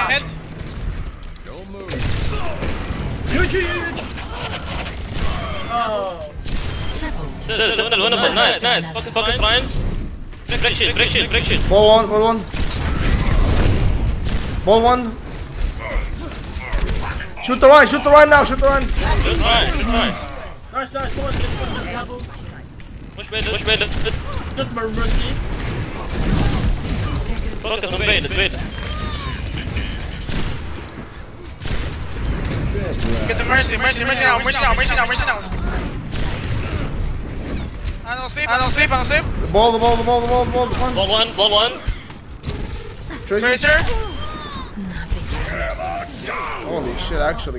ahead. Huge, huge, huge. Oh. Still, still, winnable. Nice, nice. Focus, focus, Rein. Break shield, break shield, break shield. Ball one, ball one. Ball one. Shoot the Rein, shoot the Rein now, shoot the Rein. Shoot Rein, shoot Rein. Nice, nice. Come on, let's go to the double. Push Bale, push Bale. Not more mercy. Focus on Bale, Bale. Get the mercy, mercy, mercy now, mercy now, mercy now, mercy now. I don't sleep, I don't sleep, I don't sleep. The ball, the ball, the ball, the ball, the ball, the ball. Ball one, ball one. Tracer. Tracer. Holy shit, actually.